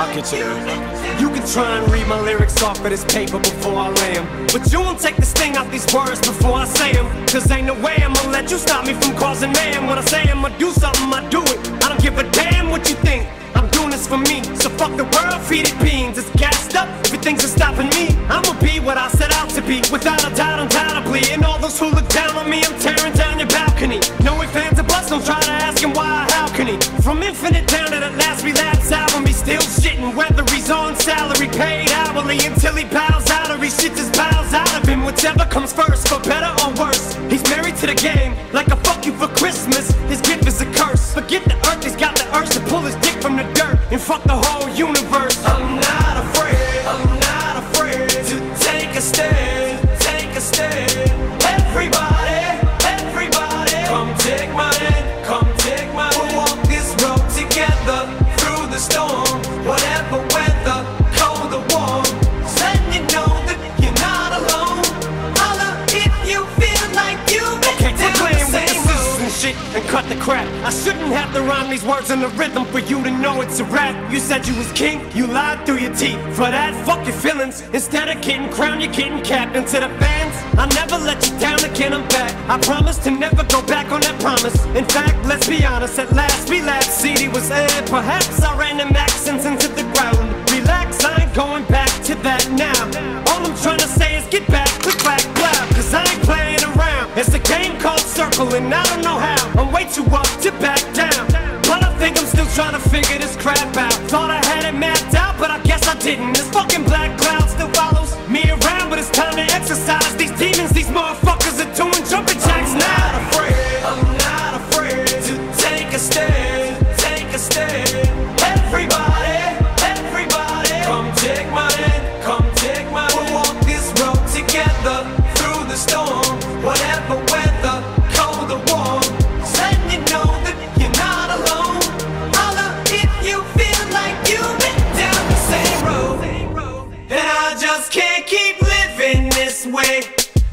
I'll get you. You can try and read my lyrics off of this paper before I lay 'em, But you won't take the sting out these words before I say 'em. Cause ain't no way I'ma let you stop me from causing mayhem. When I say I'ma do something, I do it. I don't give a damn what you think. I'm doing this for me. So fuck the world, feed it beans. It's gassed up. Everything's just stopping me. I'ma be what I set out to be. Without a doubt, undoubtedly. And all those who look down on me, I'm tearing down your balcony. No ifs, fans, or buts, don't try to ask him why, how can he? From infinite like a fuck you for Christmas. His gift is a curse. Forget the earth, he's got the urge to pull his dick from the dirt and fuck the whole universe. The crap. I shouldn't have to rhyme these words in the rhythm for you to know it's a rap. You said you was king, you lied through your teeth. For that, fuck your feelings. Instead of getting crowned, you're getting capped. To the fans, I never let you down again, I'm back. I promise to never go back on that promise. In fact, let's be honest, at last we laughed. CD was aired. Perhaps I ran them accents into the too up to back down. But I think I'm still trying to figure this crap out. Thought I had it mapped out, but I guess I didn't. This fucking black cloud still follows me around, but it's time to exercise these demons. These motherfuckers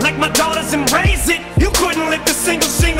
like my daughters and raise it. You couldn't lift a single single